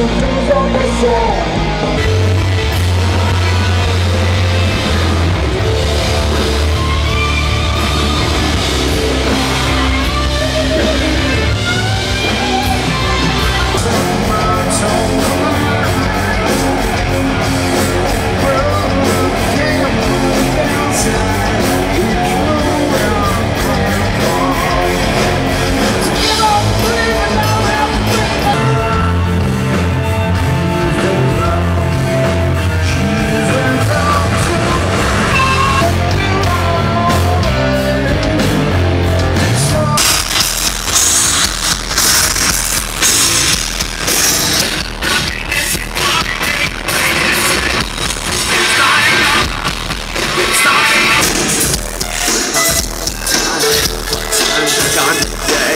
Oh, John.